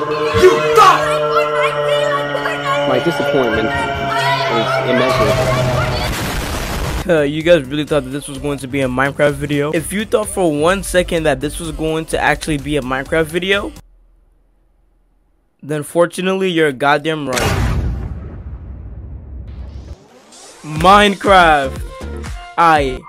You thought! My disappointment is immeasurable. Uh, you guys really thought that this was going to be a Minecraft video? If you thought for one second that this was going to actually be a Minecraft video, then fortunately you're goddamn right. Minecraft. I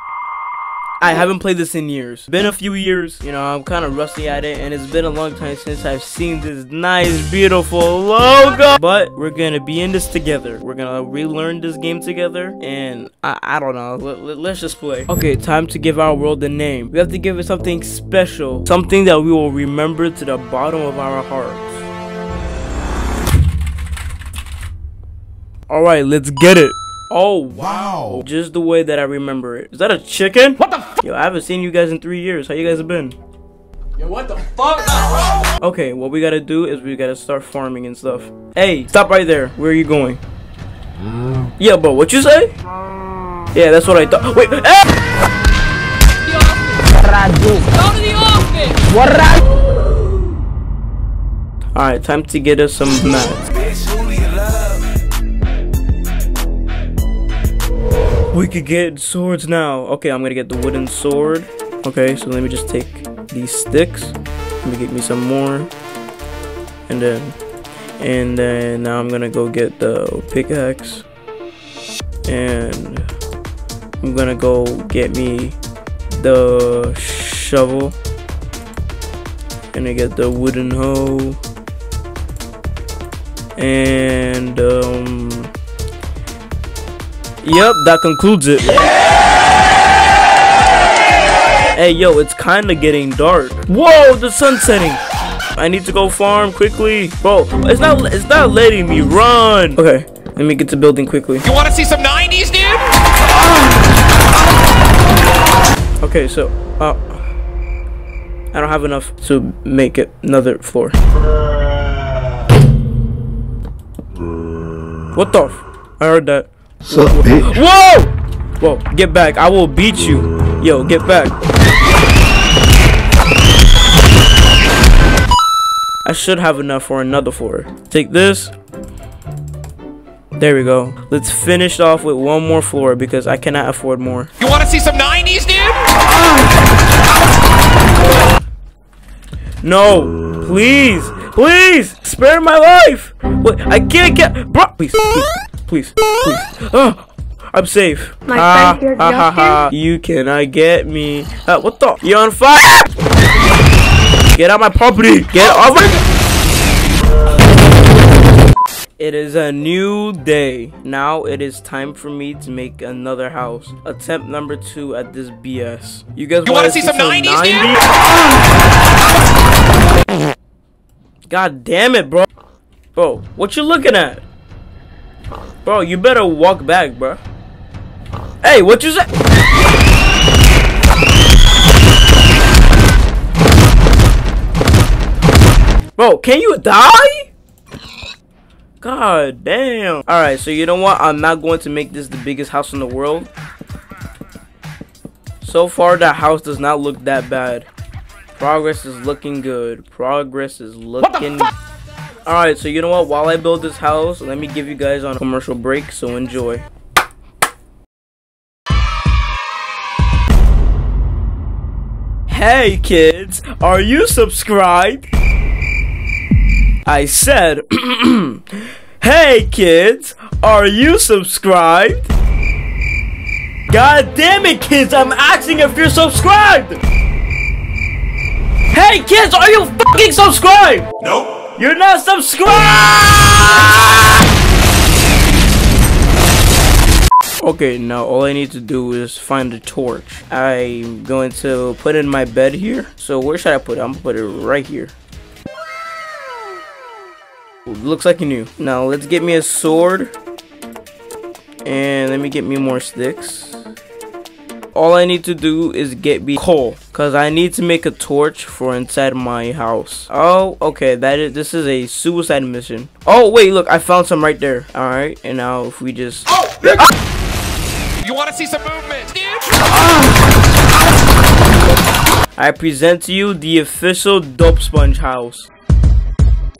I haven't played this in years. Been a few years, you know, I'm kind of rusty at it, and it's been a long time since I've seen this nice, beautiful logo. But we're gonna be in this together. We're gonna relearn this game together, and I, I don't know. Let, let's just play. Okay, time to give our world a name. We have to give it something special, something that we will remember to the bottom of our hearts. All right, let's get it. Oh wow! Just the way that I remember it. Is that a chicken? What the fuck? Yo, I haven't seen you guys in three years. How you guys have been? Yo, what the fuck? Okay, what we gotta do is we gotta start farming and stuff. Hey, stop right there. Where are you going? Mm. Yeah, bro. What you say? Yeah, that's what I thought. Wait. Hey! Go to the office! All right, time to get us some mats. We could get swords now. Okay, I'm gonna get the wooden sword. Okay, so let me just take these sticks. Let me get me some more. And then, and then now I'm gonna go get the pickaxe. And I'm gonna go get me the shovel. And I get the wooden hoe. And, um, Yep, that concludes it. Hey, yo, it's kind of getting dark. Whoa, the sun's setting. I need to go farm quickly, bro. It's not. It's not letting me run. Okay, let me get to building quickly. You want to see some 90s, dude? Okay, so uh, I don't have enough to make it another floor. What the? F I heard that. Whoa! Whoa, get back. I will beat you. Yo, get back. I should have enough for another floor. Take this. There we go. Let's finish off with one more floor because I cannot afford more. You want to see some 90s, dude? No, please, please, spare my life. Wait, I can't get, bro. Please, please, please, please. Oh, I'm safe. My ah, friend here, ha, ha, ha. You cannot get me. Uh, what the? You're on fire. Get out my property. Get off my. It is a new day. Now it is time for me to make another house. Attempt number two at this BS. You guys You want wanna see some 90s, 90s? God damn it, bro. Bro, what you looking at? Bro, you better walk back, bro. Hey, what you say? Bro, can you die? God damn. Alright, so you know what? I'm not going to make this the biggest house in the world. So far, that house does not look that bad. Progress is looking good. Progress is looking... Alright, so you know what? While I build this house, let me give you guys on a commercial break, so enjoy. Hey kids, are you subscribed? I said, hey kids, are you subscribed? God damn it kids, I'm asking if you're subscribed! Hey kids, are you fucking subscribed? Nope. You're not subscribed! Okay, now all I need to do is find a torch. I'm going to put in my bed here. So where should I put it? I'm gonna put it right here. Looks like a new. Now let's get me a sword. And let me get me more sticks. All I need to do is get me coal. Cause I need to make a torch for inside my house. Oh, okay. That is this is a suicide mission. Oh wait, look, I found some right there. Alright, and now if we just Oh! Ah! You want to see some movement, dude? I present to you the official Dope Sponge house.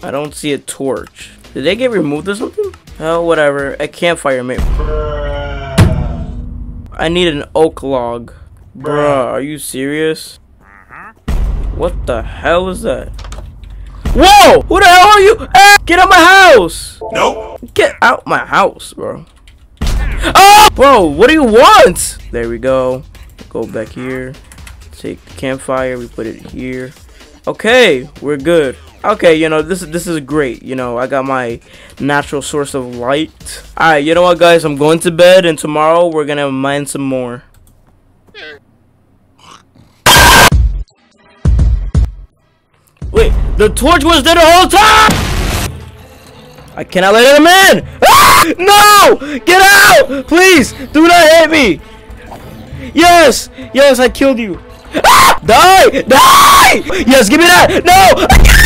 I don't see a torch. Did they get removed or something? Oh, whatever. A campfire, mate. I need an oak log. Bruh, are you serious? What the hell is that? Whoa! Who the hell are you? Ah, get out my house! Nope. Get out my house, bro. Oh! Bro, what do you want? There we go. Go back here. Take the campfire. We put it here. Okay, we're good. Okay, you know, this is this is great. You know, I got my natural source of light. Alright, you know what guys, I'm going to bed and tomorrow we're gonna mine some more. Wait, the torch was there the whole time! I cannot let him in! Ah! No! Get out! Please! Do not hit me! Yes! Yes, I killed you! Ah! Die! Die! Yes, give me that! No!